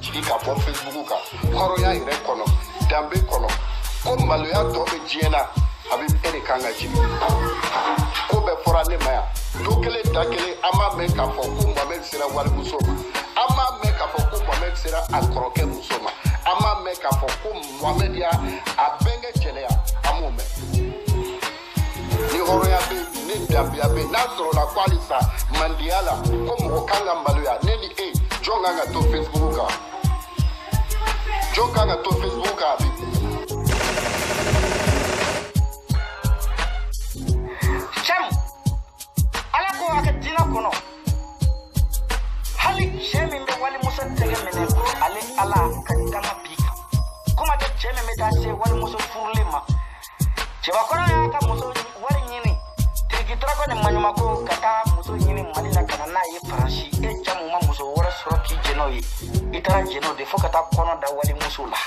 jigi ka facebook kan hɔrɔnya yɛrɛ kɔnɔ danbe kɔnɔ ko maloya tɔ bɛ a bɛ e de kan ka jigi ko bɛɛ fɔra ne ma yan don kelen da kelen an b'a mɛn k'a fɔ ko mohamɛd sera walimuso ma an b'a mɛn k'a fɔ ko mohamɛd sera a kɔrɔkɛ muso ma an b'a mɛn k'a fɔ ko mohamɛd y'a a bɛnkɛ jɛnɛya an m'o mɛn ni hɔrɔnya bɛ yen ni danbeya bɛ yen n'a sɔrɔla ko halisa mandenya la ko mɔgɔ kan ka maloya ne ni e jɔn kan ka to facebook kan jɔn kan ka to facebook kan a bi kɔnɔ hali cɛ min bɛ walimuso tɛgɛ minɛ ko ale ala ka dama bi kan kuma tɛ cɛ min bɛ taa se walimuso furulen y'a ka muso wari ɲini tirikitɔrɔkɔ ni maɲumako ka taa muso ɲini mali la na ye faransi e jamu ma muso wɛrɛ sɔrɔ k'i jɛn'o ye. I taara de fo ka taa kɔnɔ da la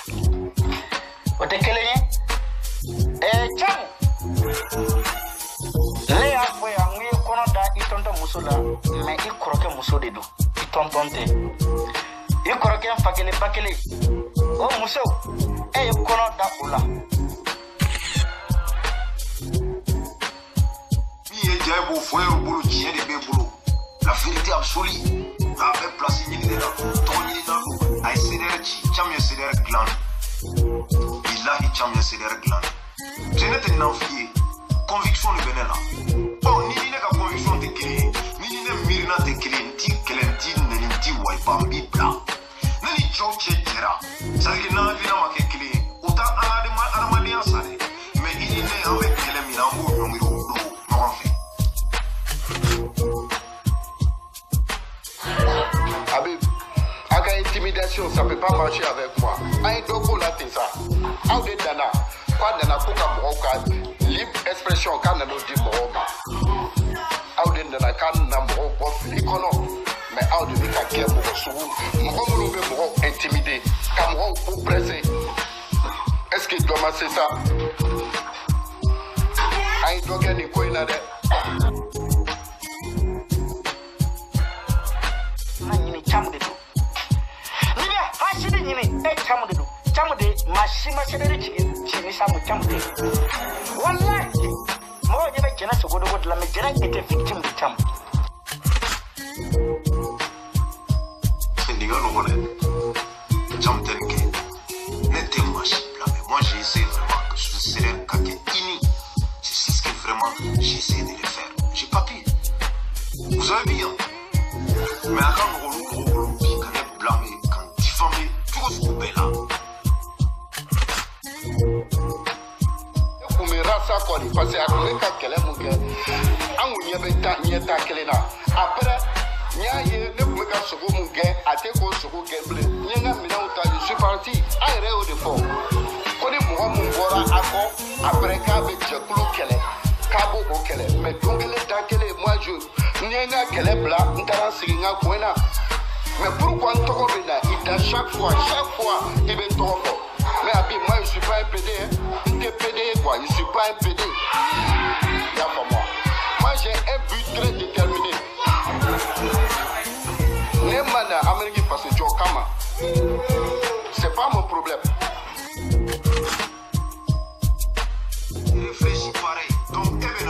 muso la mɛ i kɔrɔkɛ de don. I tɔntɔn tɛ. I kɔrɔkɛ fa kelen ba kelen. O muso e ye kɔnɔ da o la. Ye e de la vérité absolue. A bɛ place ɲini de la. Tɔgɔ ɲini na. Don a ye cdr ci. Cam ye cdr dilan. Bilahi cam ye cdr dilan. C'est ne conviction de bɛ ne la n ti wayiba n b'i bila ne ni cɛw cɛ jɛra hakilina ma kelen ne intimidation, ça peut pas marcher avec moi. An ye dɔ k'o la ten sa. De nana, k'a nana ko ka libre expression k'a nana o di kɛ mɔgɔ sugu, mɔgɔ minnu bɛ mɔgɔw intimider, ka mɔgɔw oppresser. Est-ce que dɔ ma se sa? An ye dɔ kɛ nin ko in na dɛ. na ɲini camu de don ni bɛ hasidi ɲini e camu de don camu de maa si ma sɛbɛnni ci ci ni samu camu tɛ walahi mɔgɔw ɲɛ bɛ jɛnɛ sogodogo de la mɛ jɛnɛ e tɛ victime de camu ne blâmer ka n diffamer cogo sugu bɛɛ la ne kun bɛ rasa kɔni parce que a kun bɛ ka kɛlɛ mun kɛ an kun ɲɛ bɛ taa ɲɛta kelen na après n y'a ye ne kun bɛ ka sogo mun gɛn a tɛ k'o sogo gɛn bilen n ye n ka minɛnw ta je suis parti. An yɛrɛ y'o de fɔ ko ni mɔgɔ mun bɔra a kɔ après k'a bɛ jɛkulu kɛlɛ k'a b'o o kɛlɛ mais don kelen da kelen moi je n ye n ka kɛlɛ bila n taara sigi na mais pourquoi n tɔgɔ bɛ na i chaque fois chaque fois i bɛ n tɔgɔ fɔ mais abi moi je suis pas un PD hein. n PD quoi je suis pas un PD y'a faamu wa moi j'ai un but très déterminé. Ne ma na Amérique faso jɔ kama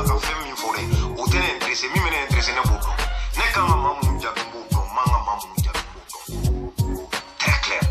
donc e bɛ na ka fɛn min fɔ dɛ o tɛ ne intéressé min bɛ ne intéressé ne b'o dɔn ne kan ka maa minnu jaabi n b'o dɔn n man ka maa minnu jaabi n b'o dɔn très clair